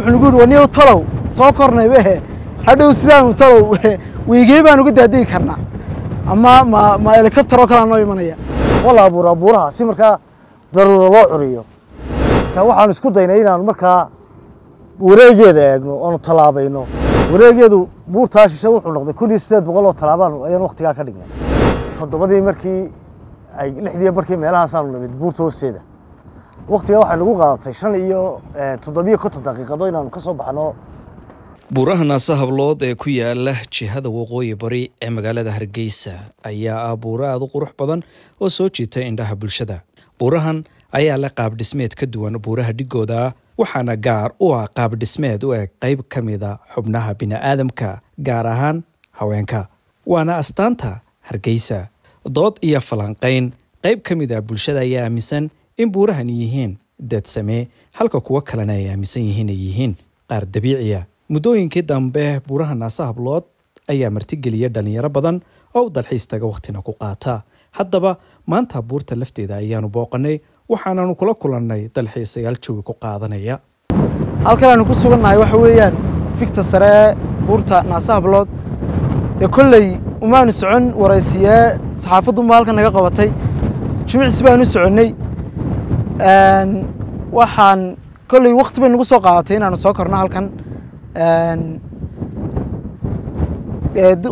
wuxuu nagu yidhi soo kornay hadhow sidaanu talow weygee baan uga daadegi karnaa. Ama ma helicopter oo kalea noo imanaya. Waa la abuuraa buuraha si markaa daruuro loo curiyo. Taa waxaanu isku daynay inaanu markaa wareegeeda eegno oonu tallaabayno wareegeedu buurtaa shishe wuxuu noqday kun iyo siddeed boqol oo tallaabaan ayaan waktigaa ka dhignay. Toddobadii markii ay lixdii markii meelahaasaanu nimid buurta hoosteeda waktigaa waxay nagu qaadatay shan iyo toddobiyo konton daqiiqado inaanu ka baxno. Buuraha naase hablood ee ku yaalla jihada waqooyi bari ee magaalada hargeysa ayaa ah buuro aad u qurux badan oo soo jiita indhaha bulshada. Buurahan ayaa leh qaab dhismeed ka duwan buuraha dhigooda waxaana gaar u ah qaab dhismeed u eg qayb ka mida xubnaha bini'aadamka gaar ahaan haweenka. Waana astaanta hargeysa. Dood iyo falanqayn qayb ka mid a bulshada ayaa aaminsan in buurahan yihiin deedsamee halka kuwo kalena ay aaminsan yihiin ay yihiin. Qaar dabiiciya muddooyinkii dambe buuraha naase hablood ayaa martigeliya dhalinyaro badan oo u dalxiis taga wakhtina ku qaata. Haddaba maanta buurta lafteeda ayaanu booqanay waxaananu kula kulannay dalxiisayaal jawi ku qaadanaya. Halkan aanu ku sugannahay waxa weeyaan figta sare ee buurta naase hablood. Dee kolley umaanu socon waraysiiyee saxaafadunba halkan naga qabatay. Jimicsi baanu soconnay waxaan kolley wakti bay nagu soo qaadatay inaanu soo korno halkan.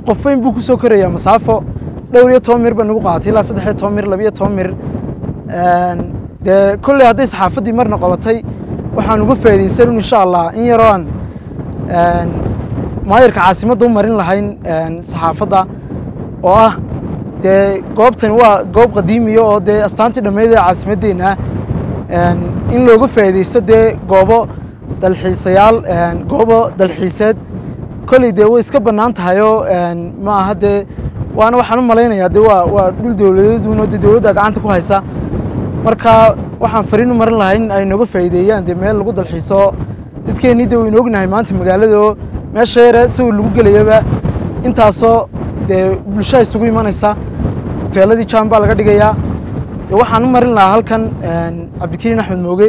Qof weyn buu ku soo korayaa masaafo. Dhowr iyo toban mir bay nagu qaadatay ilaa saddex iyo toban mir labiyo toban mir dee kolley hadday saxaafaddii marna qabatay waxaan uga faa'iidaysan insha allah in yaroo aan maayarka caasimadda u marin lahayn saxaafadda oo ah dee goobtani waa goob qadiimiya oo dee astaantii dhammeyd ee caasimaddeenna in looga faa'iidaysto dee goobo dalxiisayaal goobo dalxiiseed kolley dee way iska bannaan tahayoo ma aha dee waana waxaan u malaynayaa dee waa waa dhul dowladeeduno dee dowladda gacanta ku haysa. Marka waxaan fariin u marin lahay in ay nooga faa'iideeyaan dee meel lagu dalxiiso. Dadkeennii dee waynu ognahay maanta magaalada oo meesha yare sawir lagu gelayaba. Intaasoo dee bulshaa isugu imanaysa. Hoteeladii jaan baa laga dhigayaa waxaan u marin lahaa halkan cabdikariin axmed mooge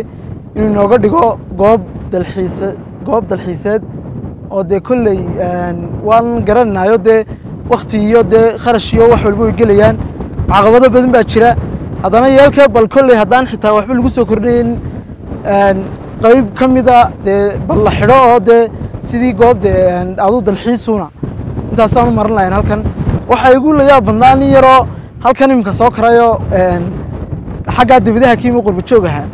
inuu inooga dhigo goob dalxiise goob dalxiiseed oo dee kolley waan garanaynayo dee wakti iyo dee kharash iyo wax walba way gelayaan. Caqabado badan baa jira. Haddana yeelkee bal kolley haddaan xitaa waxba lagu soo kordhayn qayb ka mida dee bal la xidho oo dee sidii goob dee aduu dalxiisuna intaasaan u marin lahayn halkan. Waxaa igu layaab badnaa nin yaroo halkan iminka soo karayo xaggaa dibadaha kiima qurba joog ahaa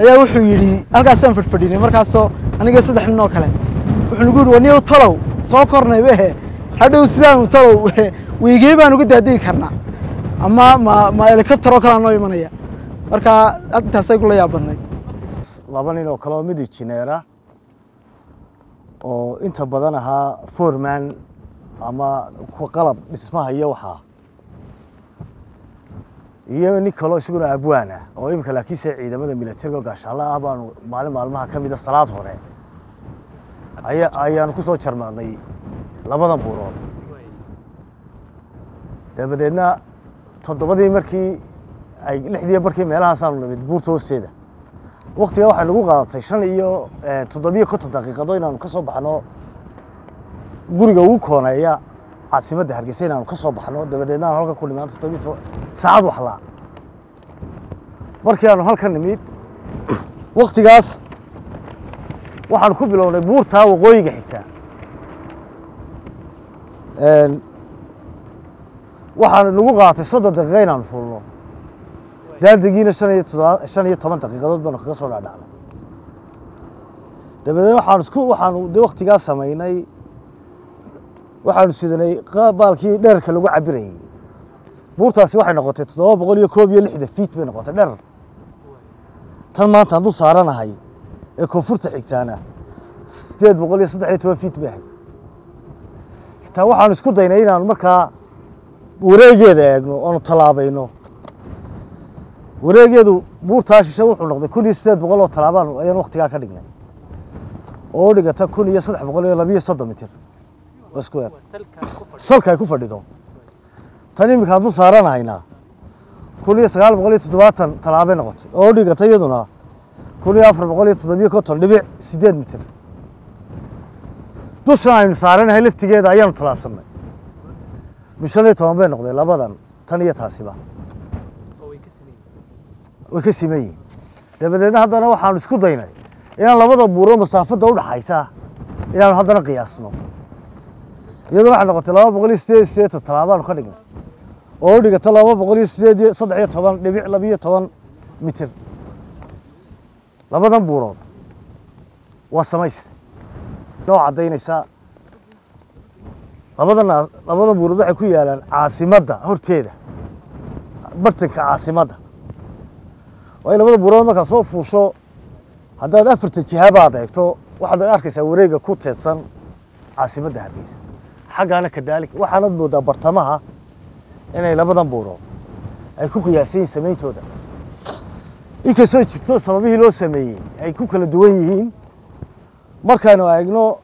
ayaa wuxuu yidhi halkaasaan fadhfadhinay markaasoo aniga saddex nin oo kale. Wuxuu nagu yidhi waniyow talow soo kornay wehe. Hadhow sidaanu talow weygee baan uga daadegi karnaa. Ama ma ma helicopter oo kalea noo imanaya. Marka intaasay ku la yaab badnayd laba nin oo kale oo mid injineera oo inta badan ahaa foreman ama qalab dhismaha iyo waxaa iyo nin kaleo isaguna abwaan oo iminka laakiinse ciidamada militariga oo ah baanu maalin maalmaha ka mida salaad hore. Aya ayaanu ku soo jarmaadnay labadan buurood. Dabadeedna toddobadii markii ay lixdii markii meelahaasaanu nimid buurta hoosteeda. Waktigaa waxay nagu qaadatay shan iyo toddobiyo konton daqiiqado inaanu ka soo baxno guriga ugu kooneeya caasimadda hargeysa inaanu ka soo baxno dabadeedna aanu halkan ku nimaan saacad waxlaa markii aanu nimid waktigaas waxaanu ku bilownay buurtaa waqooyiga xigtaa waxaanu nagu qaatay soddon daqiiqa inaanu fulno. Daaldegiina shan iyo toban daqiiqadood baanu kaga soo dhaadhacnay. Dabadeedna waxaanu waxaanu de waktigaa samaynay waxaanu sidanay baalkii dherarka lagu cabirayey buurtaasi waxay noqotay toddoba boqol iyo koob iyo lixdan fiit bay noqotay dherar tan maanta hadduu saaranahay ee koonfurta xigtaana siddeed boqol iyo saddex iyo toban fiit bay ahayd. Xitaa waxaanu isku daynay inaanu markaa wareegeeda eegno oonu tallaabayno wareegeedu buurtaa shishe wuxuu noqday kun iyo siddeed boqol oo tallaabaan ayaan waktigaa ka dhignay. Oo u dhigata kun iyo saddex boqol iyo labiyo soddon mitir square. Salka ay ku fadhido. Tan iminka hadduu saaranahaynaa kun iyo sagaal boqol iyo toddobaatan tallaabay noqotay. Oo u dhigata iyaduna kun iyo afar boqol iyo toddobiyo konton dhibic siddeed mitir. Dushan aynu saaranahay laftigeeda ayaanu tallaabsannay min shan iyo toban bay noqdeen labadan tan iyo taasiba. Way ka siman yihiin dabadeedna haddana waxaanu isku daynay inaan labada buuro masaafadda u dhaxaysa inaanu haddana qiyaasno iyaduna waxay noqotay laba boqol iyo sideed iyo siddeetan tallaabaanu ka dhignay. Oo u dhigata laba boqol iyo sideed saddex iyo toban dhibic labiyo toban mitir. Labadan buurood waa samays noo caddaynaysaa labadana labadan buurood waxay ku yaalaan caasimadda horteeda. Bartanka caasimadda. Waayo labada buurood markaad soo fuusho haddaad afarta jihabaad eegto waxaad arkaysaa wareega ku teedsan caasimadda hargeysa xaggaana kadaalik waxaanad moodaa bartamaha inay labadan buurood ay ku qiyaasan yihiin samayntooda inkastoo jirto sababihii loo sameeyey ay ku kala duwan yihiin. Markaanu eegno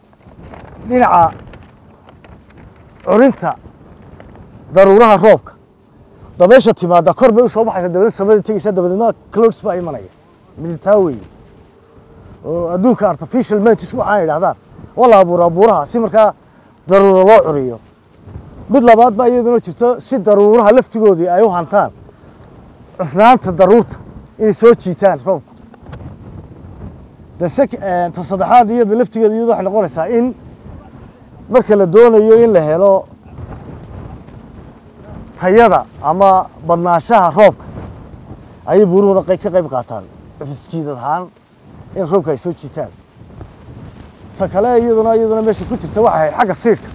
dhinaca curinta daruuraha roobka. Dabeesha timaada kor bay u baxaysa dabadeed samada tegeysa dabadeedna clouds baa imanaya miditaa weeye. Oo adduunka artificial mantis waxaan idhahdaan waa la abuuraa buuraha si markaa daruuro loo curiyo mid labaad baa iyaduna jirto si daruuraha laftigoodii ay u hantaan. Cufnaanta daruurta inay soo jiitaan roobku dase ta saddexaad iyada laftigeeda iyadu waxay noqonaysaa in marka la doonayo in la helo tayada ama badnaanshaha roobka ayay buuruhuna ka qayb qaataan. Cufisjiidad ahaan in roobka ay soo jiitaan ta kale iyaduna iyaduna meesha ku jirta waxay ahayd xagga siidhka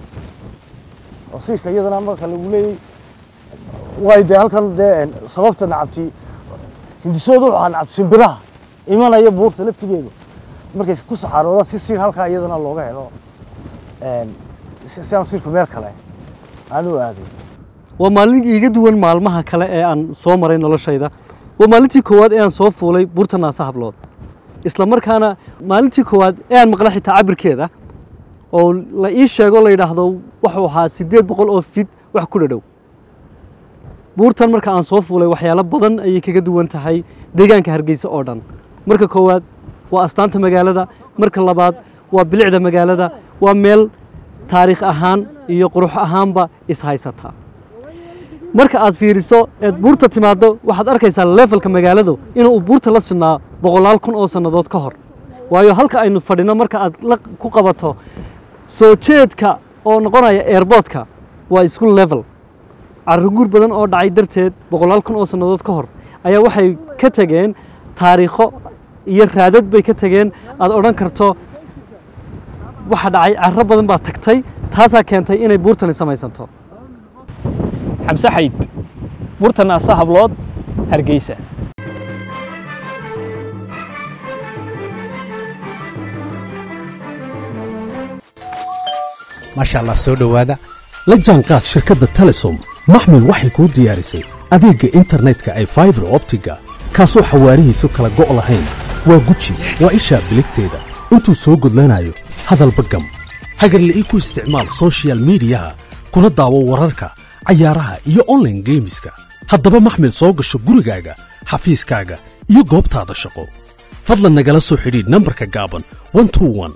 oo siidhka iyadana marka lagu leeyay waay dee halkan dee sababta nacabti hindisooda wuxuu ahaa nacabti shimbiraha imanaya buurta laftigeedu. Markay ku saxaroodaan si siidh halkaa iyadana looga helo. Si si aan siidhku meel kale aan u aadin. Waa maalin iiga duwan maalmaha kale ee aan soo maray noloshayda. Waa maalintii koowaad ee aan soo fuulay buurta naasa hablood isla markaana maalintii koowaad ee aan maqla xitaa cabirkeeda oo la ii sheego la yidhaahdo wuxuu ahaa siddeed boqol oo fit wax ku dhadhow. Buurtan marka aan soo fuulay waxyaalo badan ayay kaga duwan tahay deegaanka hargeysa oo dhan. Marka koowaad waa astaanta magaalada. Marka labaad waa bilicda magaalada. Waa meel taariikh ahaan iyo qurux ahaanba ishaysataa marka aad fiiriso eed buurta timaaddo waxaad arkaysaa levelka magaaladu inuu buurta la sinaa boqolaal kun oo sannadood ka hor. Waayo halka aynu fadhino marka aad ku qabato soo jeedka oo noqonaya airboodka waa isku level. Carriguur badan oo dhacay darteed boqolaal kun oo sannadood ka hor ayaa waxay ka tegeen taariikho iyo raadad bay ka tegeen aad odhan karto waxa dhacay carro badan baa tagtay taasaa keentay inay buurtani samaysanto xamse xayd burta naasa hablood hargeysa ما شاء الله سو دوادا لجان قاد شركة تلسوم محمل وحي كو دياريسي أديق إنترنت كا أي فايبر أوبتيكا. كاسو حواريه سو كلا قوة لهين وغوتشي وإشا بلكتيدا. انتو سو قد لنايو. هذا البقم. هاقر اللي إيكو استعمال سوشيال ميديا كنا داوا وراركا cayaaraha iyo onlaine geemiska haddaba maxmil soo gasho gurigaaga xafiiskaaga iyo goobtaada shaqo. Fadlan nagala soo xidhiidh nambarka gaaban 121